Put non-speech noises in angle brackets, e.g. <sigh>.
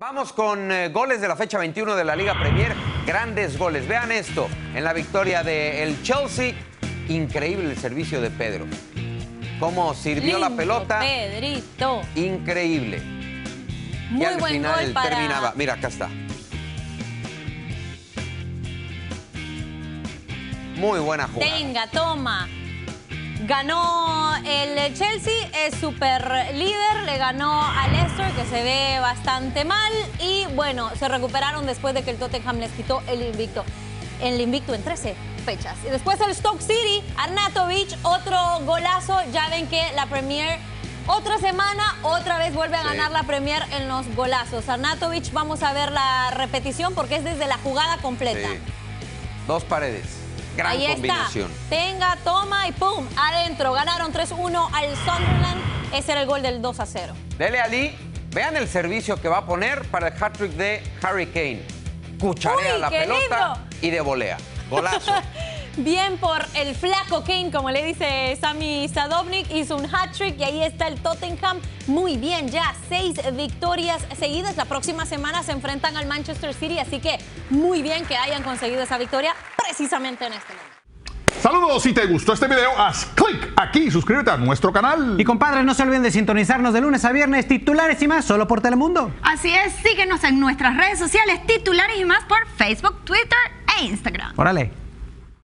Vamos con eh, goles de la fecha 21 de la Liga Premier. Grandes goles. Vean esto. En la victoria del Chelsea, increíble el servicio de Pedro. Cómo sirvió la pelota. Pedrito. Increíble. Muy y al buen final gol para. terminaba. Mira, acá está. Muy buena jugada. Tenga, toma. Ganó el Chelsea, es super líder, le ganó a Leicester, que se ve bastante mal. Y bueno, se recuperaron después de que el Tottenham les quitó el invicto. El invicto en 13 fechas. Y después el Stoke City, Arnautovic, otro golazo. Ya ven que la Premier, otra semana, otra vez vuelve a Sí. ganar la Premier en los golazos. Arnautovic, vamos a ver la repetición porque es desde la jugada completa. Sí. Dos paredes. Gran Ahí combinación. está. Tenga, toma y ¡pum! Adentro. Ganaron 3-1 al Sunderland. Ese era el gol del 2 0. Dele Ali. Vean el servicio que va a poner para el hat-trick de Harry Kane. Cucharea Uy, la pelota y de volea. <laughs> Golazo. Bien por el flaco Kane, como le dice Sami Sadovnik, hizo un hat-trick y ahí está el Tottenham. Muy bien, ya seis victorias seguidas. La próxima semana se enfrentan al Manchester City, así que muy bien que hayan conseguido esa victoria precisamente en este momento. Saludos, si te gustó este video, haz clic aquí y suscríbete a nuestro canal. Y compadres, no se olviden de sintonizarnos de lunes a viernes, titulares y más, solo por Telemundo. Así es, síguenos en nuestras redes sociales titulares y más por Facebook, Twitter e Instagram. Órale.